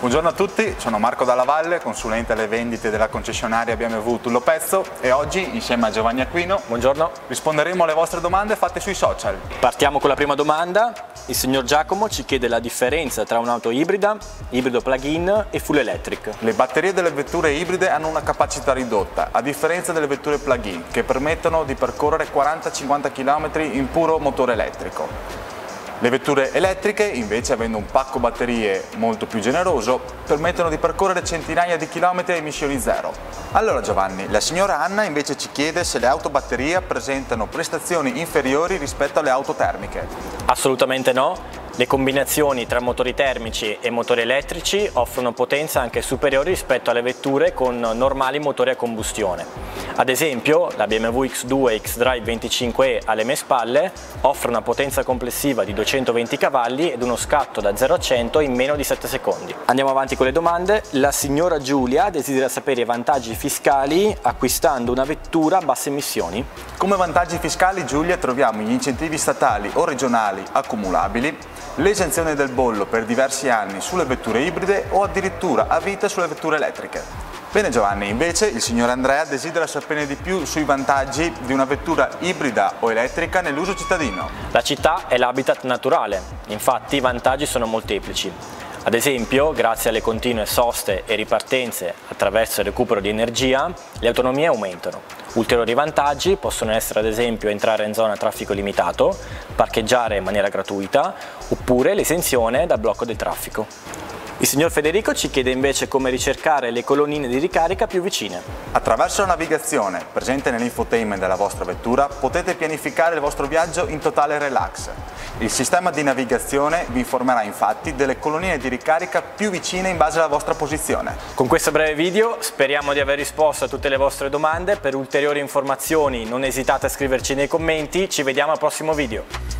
Buongiorno a tutti, sono Marco Dalla Valle, consulente alle vendite della concessionaria BMW Tullo Pezzo e oggi insieme a Giovanni Aquino Buongiorno. risponderemo alle vostre domande fatte sui social. Partiamo con la prima domanda. Il signor Giacomo ci chiede la differenza tra un'auto ibrida, ibrido plug-in e full electric. Le batterie delle vetture ibride hanno una capacità ridotta, a differenza delle vetture plug-in, che permettono di percorrere 40-50 km in puro motore elettrico. Le vetture elettriche, invece, avendo un pacco batterie molto più generoso, permettono di percorrere centinaia di chilometri a emissioni zero. Allora Giovanni, la signora Anna invece ci chiede se le auto batteria presentano prestazioni inferiori rispetto alle auto termiche. Assolutamente no. Le combinazioni tra motori termici e motori elettrici offrono potenza anche superiori rispetto alle vetture con normali motori a combustione. Ad esempio, la BMW X2 X-Drive 25e alle mie spalle offre una potenza complessiva di 220 cavalli ed uno scatto da 0 a 100 in meno di 7 secondi. Andiamo avanti con le domande. La signora Giulia desidera sapere i vantaggi fiscali acquistando una vettura a basse emissioni. Come vantaggi fiscali Giulia troviamo gli incentivi statali o regionali accumulabili, l'esenzione del bollo per diversi anni sulle vetture ibride o addirittura a vita sulle vetture elettriche. Bene Giovanni, invece il signor Andrea desidera sapere di più sui vantaggi di una vettura ibrida o elettrica nell'uso cittadino. La città è l'habitat naturale, infatti i vantaggi sono molteplici. Ad esempio, grazie alle continue soste e ripartenze attraverso il recupero di energia, le autonomie aumentano. Ulteriori vantaggi possono essere ad esempio entrare in zona a traffico limitato, parcheggiare in maniera gratuita oppure l'esenzione dal blocco del traffico. Il signor Federico ci chiede invece come ricercare le colonnine di ricarica più vicine. Attraverso la navigazione presente nell'infotainment della vostra vettura potete pianificare il vostro viaggio in totale relax. Il sistema di navigazione vi informerà infatti delle colonnine di ricarica più vicine in base alla vostra posizione. Con questo breve video speriamo di aver risposto a tutte le vostre domande. Per ulteriori informazioni non esitate a scriverci nei commenti. Ci vediamo al prossimo video.